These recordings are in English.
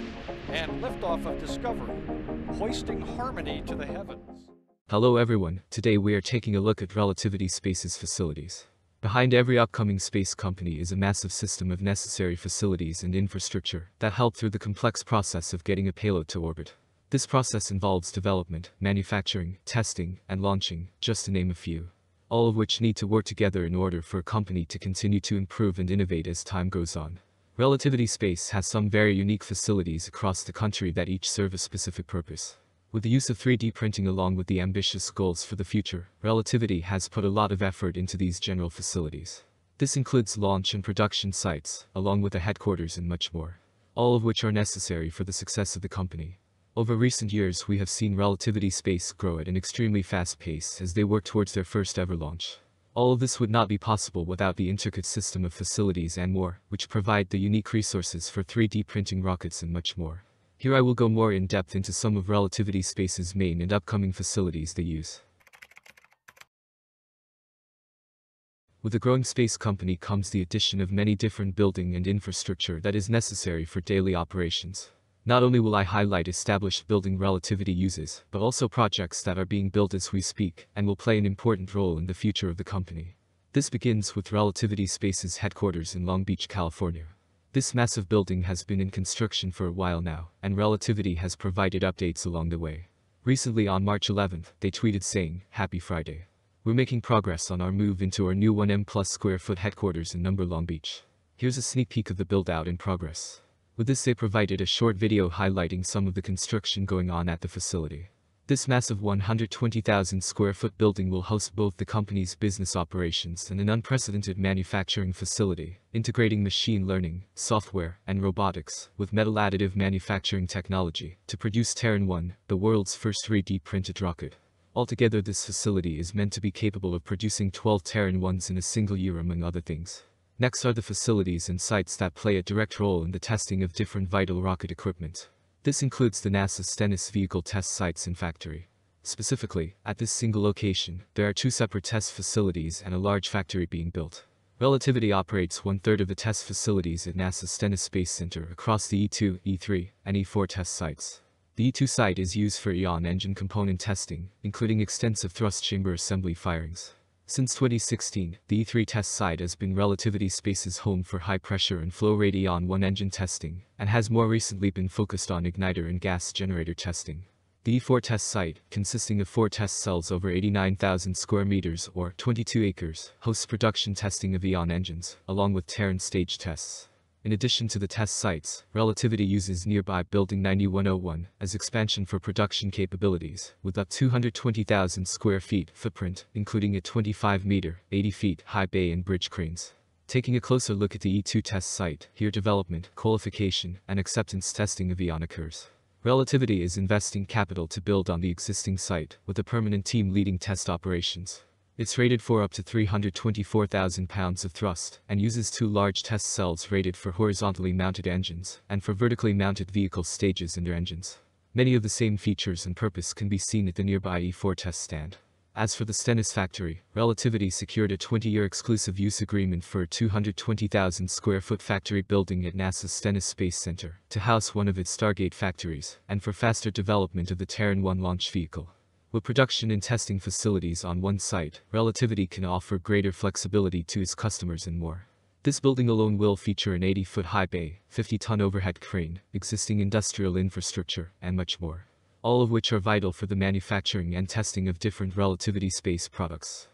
1 and liftoff of Discovery, hoisting harmony to the heavens. Hello everyone, today we are taking a look at Relativity Space's facilities. Behind every upcoming space company is a massive system of necessary facilities and infrastructure that help through the complex process of getting a payload to orbit. This process involves development, manufacturing, testing, and launching, just to name a few. All of which need to work together in order for a company to continue to improve and innovate as time goes on. Relativity Space has some very unique facilities across the country that each serve a specific purpose. With the use of 3D printing along with the ambitious goals for the future, Relativity has put a lot of effort into these general facilities. This includes launch and production sites, along with the headquarters and much more. All of which are necessary for the success of the company. Over recent years we have seen Relativity Space grow at an extremely fast pace as they work towards their first ever launch. All of this would not be possible without the intricate system of facilities and more, which provide the unique resources for 3D printing rockets and much more. Here I will go more in depth into some of Relativity Space's main and upcoming facilities they use. With a growing space company comes the addition of many different building and infrastructure that is necessary for daily operations. Not only will I highlight established building relativity uses, but also projects that are being built as we speak and will play an important role in the future of the company. This begins with Relativity Space's headquarters in Long Beach, California. This massive building has been in construction for a while now, and Relativity has provided updates along the way. Recently on March 11th, they tweeted saying, Happy Friday. We're making progress on our move into our new 1M plus square foot headquarters in Number Long Beach. Here's a sneak peek of the build out in progress. With this they provided a short video highlighting some of the construction going on at the facility. This massive 120,000 square foot building will host both the company's business operations and an unprecedented manufacturing facility, integrating machine learning, software, and robotics with metal additive manufacturing technology to produce Terran 1, the world's first 3D printed rocket. Altogether this facility is meant to be capable of producing 12 Terran 1s in a single year among other things. Next are the facilities and sites that play a direct role in the testing of different vital rocket equipment. This includes the NASA Stennis vehicle test sites and factory. Specifically, at this single location, there are two separate test facilities and a large factory being built. Relativity operates one-third of the test facilities at NASA's Stennis Space Center across the E2, E3, and E4 test sites. The E2 site is used for Aeon engine component testing, including extensive thrust chamber assembly firings. Since 2016, the E3 test site has been Relativity Space's home for high-pressure and flow-rate Aeon 1 engine testing, and has more recently been focused on igniter and gas generator testing. The E4 test site, consisting of four test cells over 89,000 square meters or 22 acres, hosts production testing of Aeon engines, along with Terran stage tests. In addition to the test sites, Relativity uses nearby Building 9101 as expansion for production capabilities, with up 220,000 square feet footprint, including a 25 meter, 80 feet high bay and bridge cranes. Taking a closer look at the E2 test site, here development, qualification, and acceptance testing of Aeon occurs. Relativity is investing capital to build on the existing site, with a permanent team leading test operations. It's rated for up to 324,000 pounds of thrust, and uses two large test cells rated for horizontally mounted engines, and for vertically mounted vehicle stages and their engines. Many of the same features and purpose can be seen at the nearby E4 test stand. As for the Stennis factory, Relativity secured a 20-year exclusive use agreement for a 220,000 square foot factory building at NASA's Stennis Space Center to house one of its Stargate factories, and for faster development of the Terran 1 launch vehicle. With production and testing facilities on one site, Relativity can offer greater flexibility to its customers and more. This building alone will feature an 80-foot high bay, 50-ton overhead crane, existing industrial infrastructure, and much more. All of which are vital for the manufacturing and testing of different Relativity space products.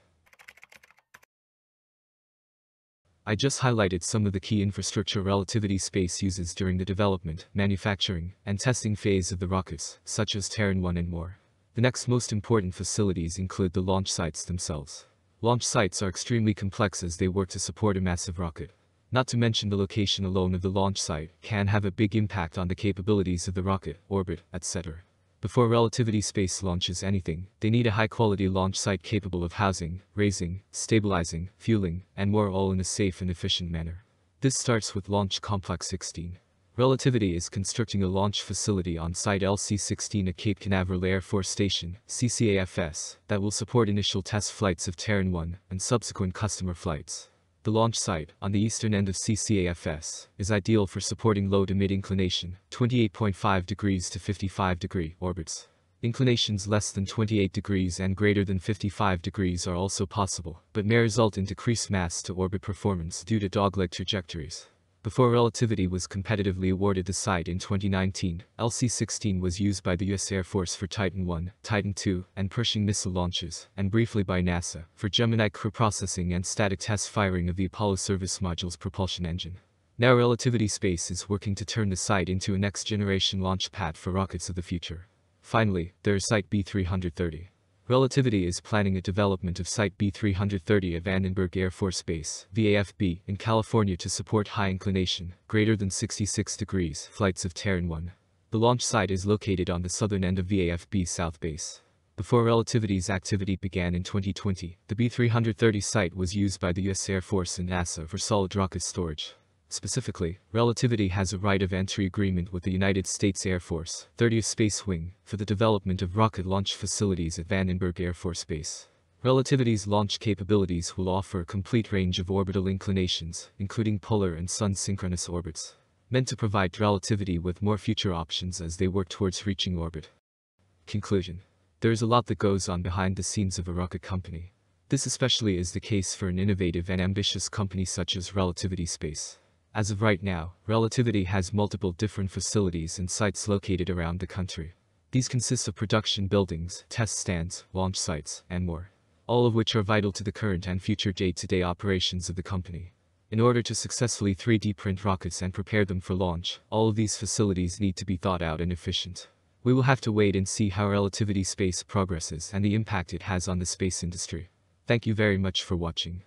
I just highlighted some of the key infrastructure Relativity Space uses during the development, manufacturing, and testing phase of the rockets, such as Terran 1 and more. The next most important facilities include the launch sites themselves. Launch sites are extremely complex as they work to support a massive rocket. Not to mention the location alone of the launch site can have a big impact on the capabilities of the rocket, orbit, etc. Before Relativity Space launches anything, they need a high-quality launch site capable of housing, raising, stabilizing, fueling, and more all in a safe and efficient manner. This starts with Launch Complex 16. Relativity is constructing a launch facility on site LC-16 at Cape Canaveral Air Force Station, CCAFS, that will support initial test flights of Terran 1 and subsequent customer flights. The launch site, on the eastern end of CCAFS, is ideal for supporting low to mid inclination, 28.5 degrees to 55 degree orbits. Inclinations less than 28 degrees and greater than 55 degrees are also possible, but may result in decreased mass to orbit performance due to dogleg trajectories. Before Relativity was competitively awarded the site in 2019, LC-16 was used by the US Air Force for Titan I, Titan II, and Pershing missile launches, and briefly by NASA, for Gemini crew processing and static test firing of the Apollo service module's propulsion engine. Now Relativity Space is working to turn the site into a next-generation launch pad for rockets of the future. Finally, there is Site B330. Relativity is planning a development of Site B330 at Vandenberg Air Force Base, VAFB, in California to support high inclination, greater than 66 degrees, flights of Terran 1. The launch site is located on the southern end of VAFB South Base. Before Relativity's activity began in 2020, the B330 site was used by the US Air Force and NASA for solid rocket storage. Specifically, Relativity has a right of entry agreement with the United States Air Force, 30th Space Wing, for the development of rocket launch facilities at Vandenberg Air Force Base. Relativity's launch capabilities will offer a complete range of orbital inclinations, including polar and sun-synchronous orbits, meant to provide Relativity with more future options as they work towards reaching orbit. Conclusion. There is a lot that goes on behind the scenes of a rocket company. This especially is the case for an innovative and ambitious company such as Relativity Space. As of right now, Relativity has multiple different facilities and sites located around the country. These consist of production buildings, test stands, launch sites, and more. All of which are vital to the current and future day-to-day -day operations of the company. In order to successfully 3D print rockets and prepare them for launch, all of these facilities need to be thought out and efficient. We will have to wait and see how Relativity Space progresses and the impact it has on the space industry. Thank you very much for watching.